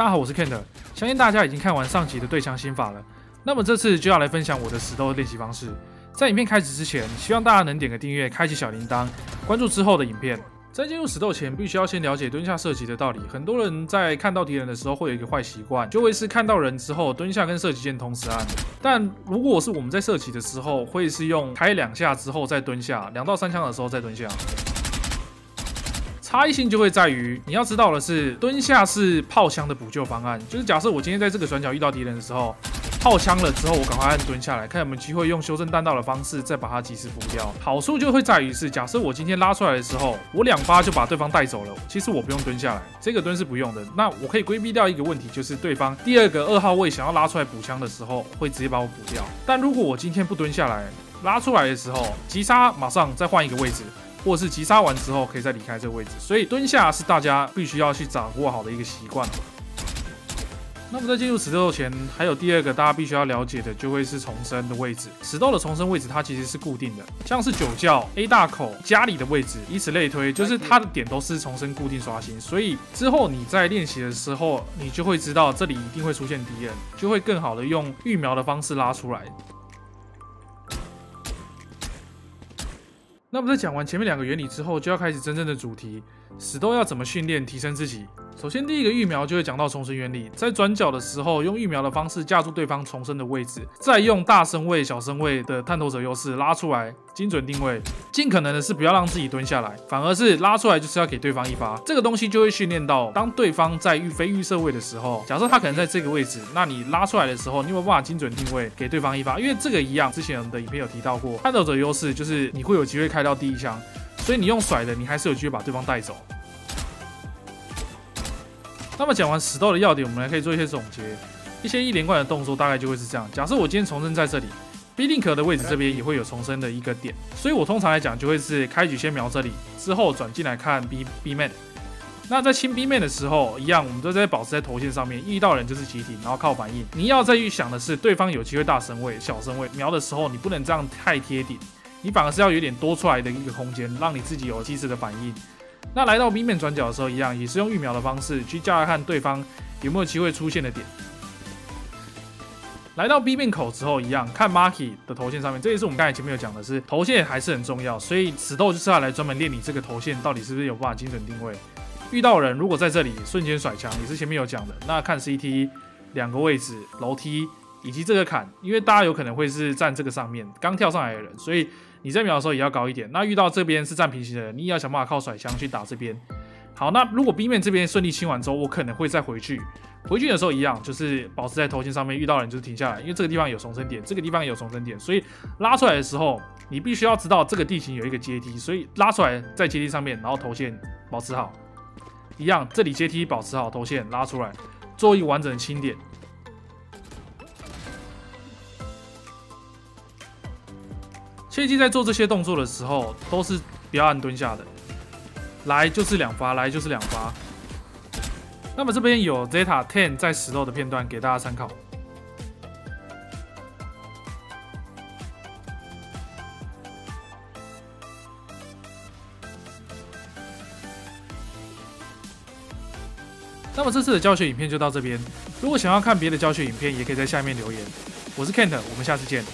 大家好，我是 Kent，相信大家已经看完上集的对枪心法了。那么这次就要来分享我的石头练习方式。在影片开始之前，希望大家能点个订阅，开启小铃铛，关注之后的影片。在进入石头前，必须要先了解蹲下射击的道理。很多人在看到敌人的时候，会有一个坏习惯，就会是看到人之后蹲下跟射击键同时按。但如果是我们在射击的时候，会是用开两下之后再蹲下，两到三枪的时候再蹲下。差异性就会在于，你要知道的是，蹲下是炮枪的补救方案。就是假设我今天在这个转角遇到敌人的时候，炮枪了之后，我赶快按蹲下来，看有没有机会用修正弹道的方式再把它及时补掉。好处就会在于是，假设我今天拉出来的时候，我两发就把对方带走了，其实我不用蹲下来，这个蹲是不用的。那我可以规避掉一个问题，就是对方第二个二号位想要拉出来补枪的时候，会直接把我补掉。但如果我今天不蹲下来，拉出来的时候，急杀马上再换一个位置。或是击杀完之后可以再离开这个位置，所以蹲下是大家必须要去掌握好的一个习惯。那么在进入死斗前，还有第二个大家必须要了解的，就会是重生的位置。死斗的重生位置它其实是固定的，像是酒窖、A 大口、家里的位置，以此类推，就是它的点都是重生固定刷新。所以之后你在练习的时候，你就会知道这里一定会出现敌人，就会更好的用预瞄的方式拉出来。那么在讲完前面两个原理之后，就要开始真正的主题：死斗要怎么训练提升自己。首先，第一个育苗就会讲到重生原理，在转角的时候，用育苗的方式架住对方重生的位置，再用大身位、小身位的探头者优势拉出来，精准定位，尽可能的是不要让自己蹲下来，反而是拉出来就是要给对方一发。这个东西就会训练到，当对方在预非预设位的时候，假设他可能在这个位置，那你拉出来的时候，你有没有办法精准定位给对方一发？因为这个一样，之前的影片有提到过，探头者优势就是你会有机会开到第一枪，所以你用甩的，你还是有机会把对方带走。那么讲完死斗的要点，我们来可以做一些总结。一些一连贯的动作大概就会是这样。假设我今天重生在这里，B 定壳的位置这边也会有重生的一个点，所以我通常来讲就会是开局先瞄这里，之后转进来看 B B man。那在清 B man 的时候，一样我们都在保持在头线上面，遇到人就是集体，然后靠反应。你要再预想的是，对方有机会大身位、小身位瞄的时候，你不能这样太贴顶，你反而是要有点多出来的一个空间，让你自己有及时的反应。那来到 B 面转角的时候，一样也是用预瞄的方式去叫来看对方有没有机会出现的点。来到 B 面口之后，一样看 Marky 的头线上面，这也是我们刚才前面有讲的，是头线还是很重要。所以死斗就是要来专门练你这个头线到底是不是有办法精准定位。遇到人如果在这里瞬间甩枪，也是前面有讲的，那看 CT 两个位置、楼梯以及这个坎，因为大家有可能会是站这个上面刚跳上来的人，所以。你在瞄的时候也要高一点。那遇到这边是站平行的人，你也要想办法靠甩枪去打这边。好，那如果 B 面这边顺利清完之后，我可能会再回去。回去的时候一样，就是保持在头线上面，遇到人就是停下来，因为这个地方有重生点，这个地方也有重生点，所以拉出来的时候，你必须要知道这个地形有一个阶梯，所以拉出来在阶梯上面，然后头线保持好。一样，这里阶梯保持好，头线拉出来，做一个完整的清点。切记在做这些动作的时候，都是不要按蹲下的，来就是两发，来就是两发。那么这边有 Zeta Ten 在石头的片段给大家参考。那么这次的教学影片就到这边，如果想要看别的教学影片，也可以在下面留言。我是 Kent，我们下次见。